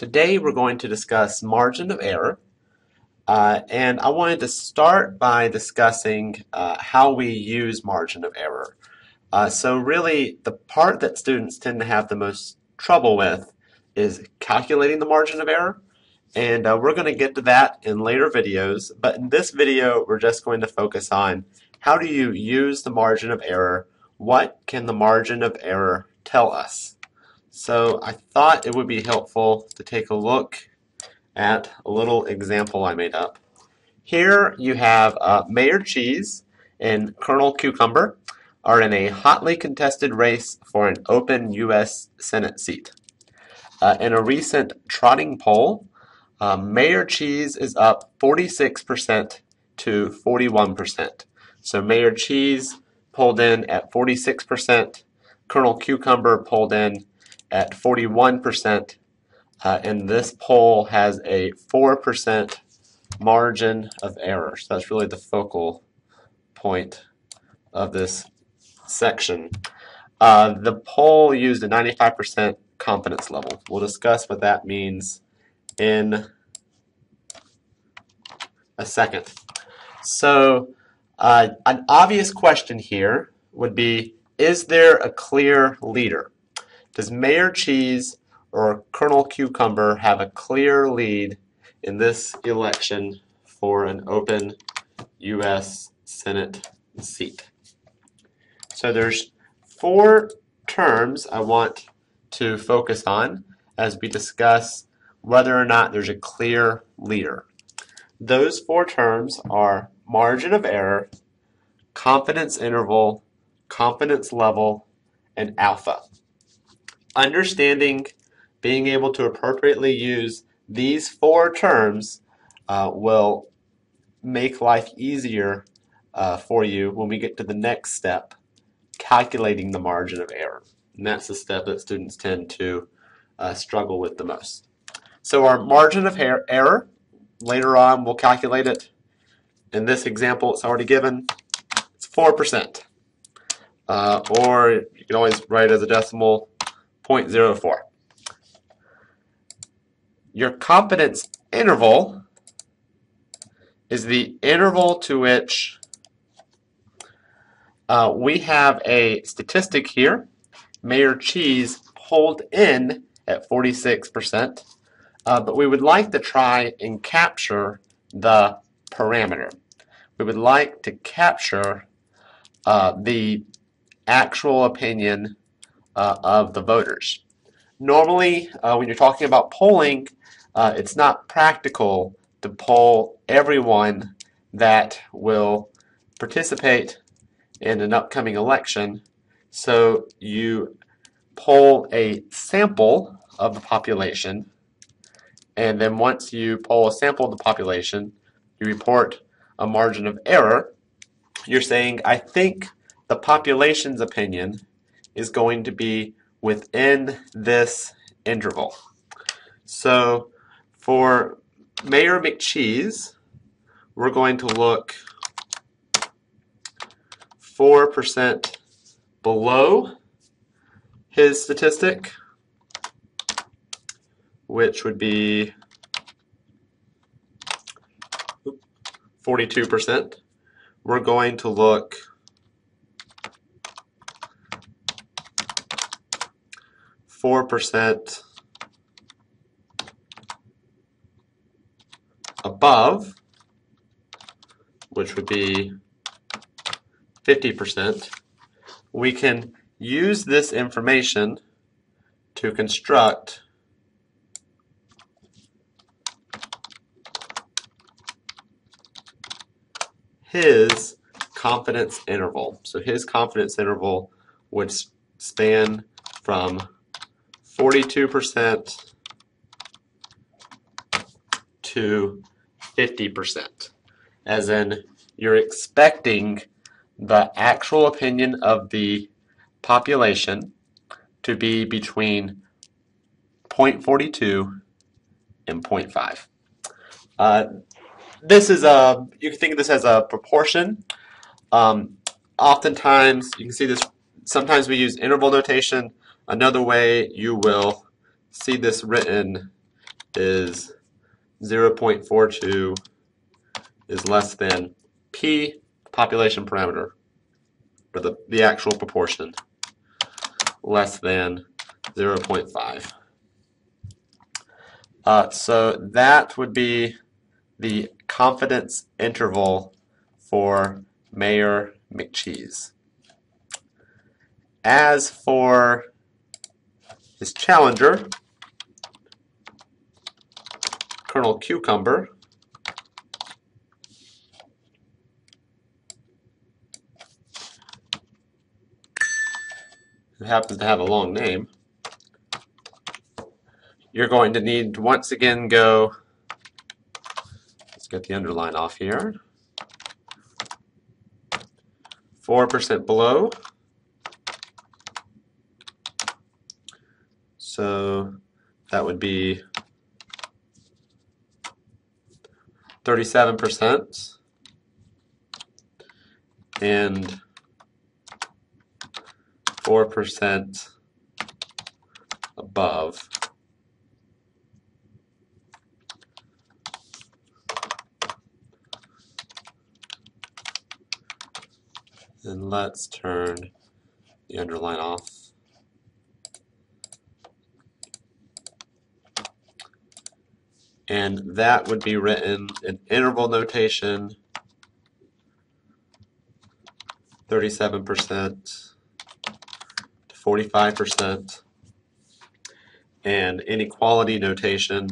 Today we're going to discuss margin of error uh, and I wanted to start by discussing uh, how we use margin of error. Uh, so really the part that students tend to have the most trouble with is calculating the margin of error and uh, we're going to get to that in later videos but in this video we're just going to focus on how do you use the margin of error what can the margin of error tell us so I thought it would be helpful to take a look at a little example I made up. Here you have uh, Mayor Cheese and Colonel Cucumber are in a hotly contested race for an open U.S. Senate seat. Uh, in a recent trotting poll, uh, Mayor Cheese is up 46% to 41%. So Mayor Cheese pulled in at 46%, Colonel Cucumber pulled in at 41%, uh, and this poll has a 4% margin of error. So that's really the focal point of this section. Uh, the poll used a 95% confidence level. We'll discuss what that means in a second. So uh, an obvious question here would be, is there a clear leader? Does Mayor Cheese or Colonel Cucumber have a clear lead in this election for an open U.S. Senate seat? So there's four terms I want to focus on as we discuss whether or not there's a clear leader. Those four terms are margin of error, confidence interval, confidence level, and alpha understanding, being able to appropriately use these four terms uh, will make life easier uh, for you when we get to the next step, calculating the margin of error. And that's the step that students tend to uh, struggle with the most. So our margin of error, later on we'll calculate it. In this example, it's already given. It's 4%. Uh, or you can always write as a decimal 0.04. Your confidence interval is the interval to which uh, we have a statistic here. Mayor Cheese pulled in at 46%, uh, but we would like to try and capture the parameter. We would like to capture uh, the actual opinion uh, of the voters. Normally, uh, when you're talking about polling, uh, it's not practical to poll everyone that will participate in an upcoming election. So you poll a sample of the population, and then once you poll a sample of the population, you report a margin of error. You're saying, I think the population's opinion is going to be within this interval. So for Mayor McCheese, we're going to look 4% below his statistic, which would be 42%. We're going to look 4% above, which would be 50%, we can use this information to construct his confidence interval. So his confidence interval would span from 42% to 50%, as in you're expecting the actual opinion of the population to be between 0.42 and 0.5. Uh, this is a, you can think of this as a proportion. Um, oftentimes, you can see this, sometimes we use interval notation Another way you will see this written is 0.42 is less than P population parameter, or the, the actual proportion, less than 0.5. Uh, so that would be the confidence interval for Mayor McCheese. As for his challenger, Colonel Cucumber, who happens to have a long name, you're going to need to once again go, let's get the underline off here, 4% below. So that would be 37% and 4% above. And let's turn the underline off. And that would be written in interval notation, 37% to 45%. And inequality notation,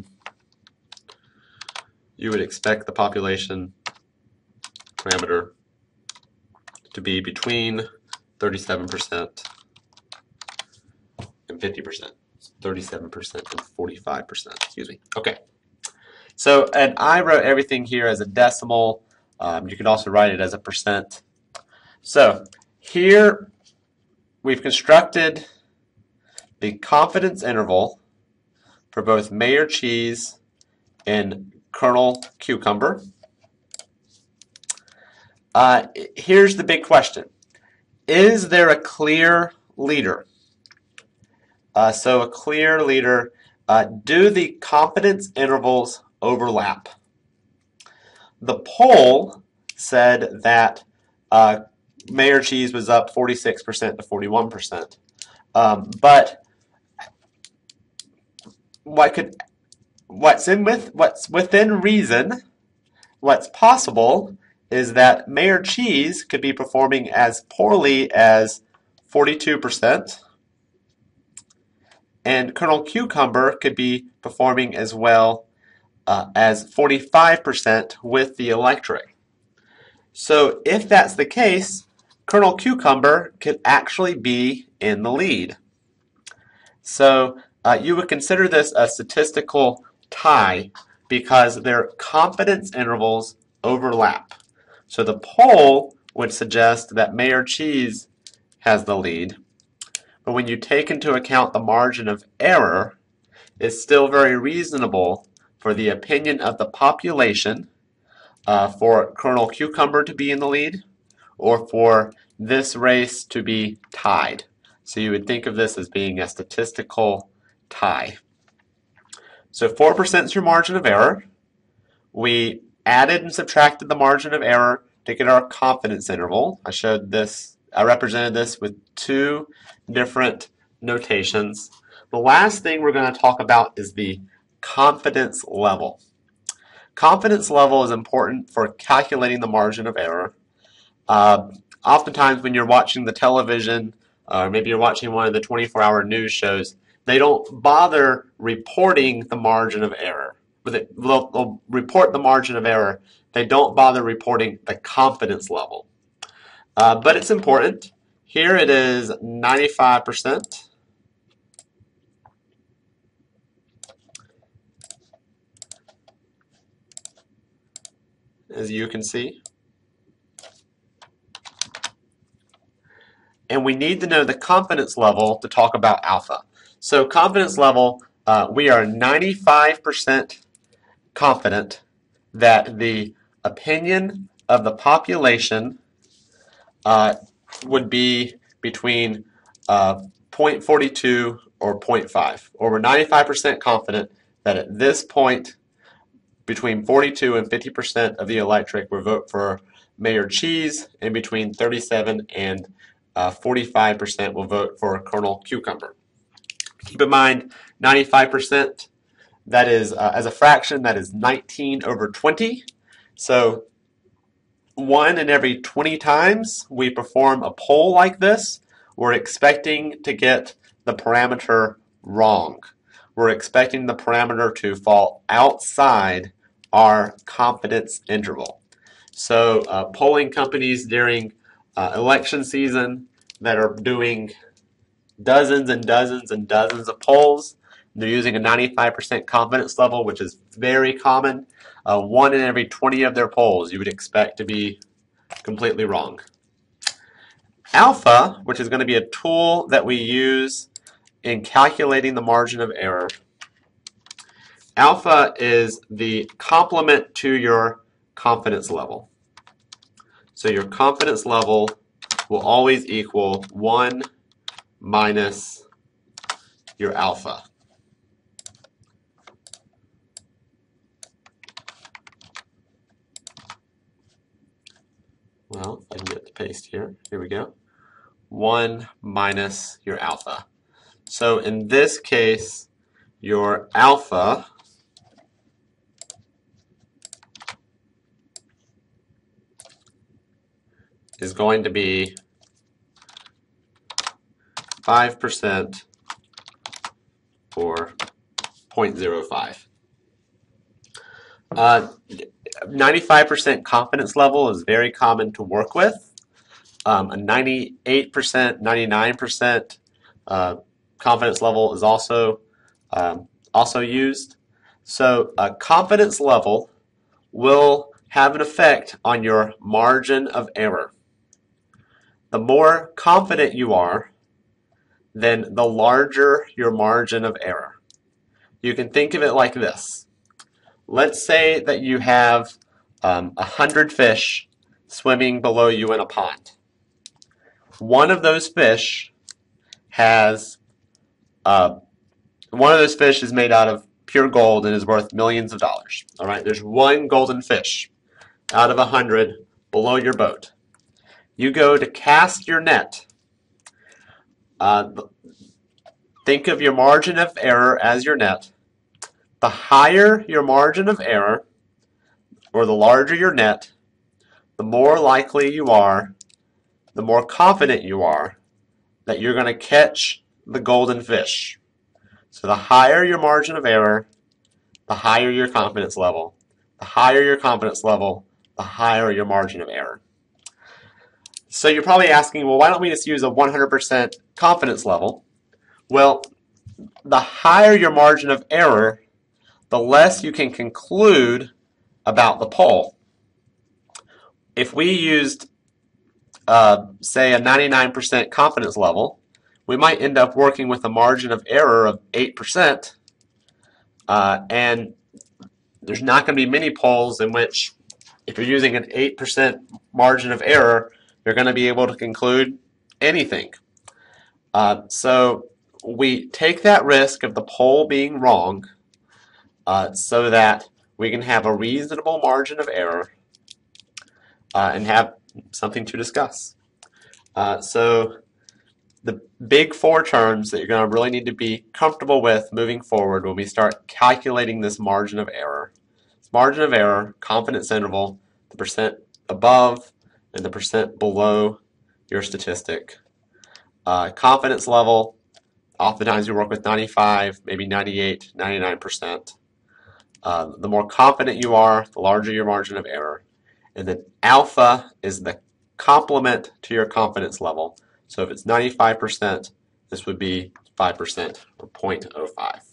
you would expect the population parameter to be between 37% and 50%. 37% and 45%, excuse me. Okay. So, and I wrote everything here as a decimal. Um, you could also write it as a percent. So, here we've constructed the confidence interval for both Mayor Cheese and Colonel Cucumber. Uh, here's the big question. Is there a clear leader? Uh, so a clear leader, uh, do the confidence intervals overlap? The poll said that uh, Mayor Cheese was up 46% to 41%. Um, but what could what's in with what's within reason, what's possible is that Mayor Cheese could be performing as poorly as 42%, and Colonel Cucumber could be performing as well uh, as 45% with the electric. So if that's the case, Colonel Cucumber could actually be in the lead. So uh, you would consider this a statistical tie because their confidence intervals overlap. So the poll would suggest that Mayor Cheese has the lead. But when you take into account the margin of error, it's still very reasonable for the opinion of the population uh, for Colonel Cucumber to be in the lead or for this race to be tied. So you would think of this as being a statistical tie. So 4% is your margin of error. We added and subtracted the margin of error to get our confidence interval. I showed this, I represented this with two different notations. The last thing we're going to talk about is the confidence level. Confidence level is important for calculating the margin of error. Uh, oftentimes when you're watching the television, or maybe you're watching one of the 24-hour news shows, they don't bother reporting the margin of error they'll, they'll report the margin of error. They don't bother reporting the confidence level. Uh, but it's important. Here it is 95%. As you can see. And we need to know the confidence level to talk about alpha. So confidence level, uh, we are 95% confident that the opinion of the population uh, would be between uh, 0.42 or 0.5. Or we're 95% confident that at this point, between 42 and 50% of the electorate will vote for Mayor Cheese, and between 37 and uh, 45% will vote for Colonel Cucumber. Keep in mind, 95%, that is, uh, as a fraction, that is 19 over 20. So one in every 20 times we perform a poll like this, we're expecting to get the parameter wrong. We're expecting the parameter to fall outside our confidence interval. So uh, polling companies during uh, election season that are doing dozens and dozens and dozens of polls, they're using a 95% confidence level, which is very common. Uh, one in every 20 of their polls you would expect to be completely wrong. Alpha, which is going to be a tool that we use in calculating the margin of error. Alpha is the complement to your confidence level. So your confidence level will always equal 1 minus your alpha. Well, I can get the paste here. Here we go. 1 minus your alpha. So in this case, your alpha is going to be 5% or 0.05. Uh, 95% confidence level is very common to work with. Um, a 98%, 99% uh, confidence level is also um, also used. So a confidence level will have an effect on your margin of error. The more confident you are, then the larger your margin of error. You can think of it like this. Let's say that you have um, a hundred fish swimming below you in a pond. One of those fish has uh, one of those fish is made out of pure gold and is worth millions of dollars. All right, there's one golden fish out of a hundred below your boat. You go to cast your net. Uh, think of your margin of error as your net the higher your margin of error, or the larger your net, the more likely you are, the more confident you are that you're going to catch the golden fish. So the higher your margin of error, the higher your confidence level. The higher your confidence level, the higher your margin of error. So you're probably asking, well, why don't we just use a 100% confidence level? Well, the higher your margin of error, the less you can conclude about the poll. If we used, uh, say, a 99% confidence level, we might end up working with a margin of error of 8%, uh, and there's not going to be many polls in which, if you're using an 8% margin of error, you're going to be able to conclude anything. Uh, so we take that risk of the poll being wrong uh, so that we can have a reasonable margin of error uh, and have something to discuss. Uh, so the big four terms that you're going to really need to be comfortable with moving forward when we start calculating this margin of error. This margin of error, confidence interval, the percent above and the percent below your statistic. Uh, confidence level, oftentimes you work with 95, maybe 98, 99%. Uh, the more confident you are, the larger your margin of error. And then alpha is the complement to your confidence level. So if it's 95%, this would be 5% or 0.05.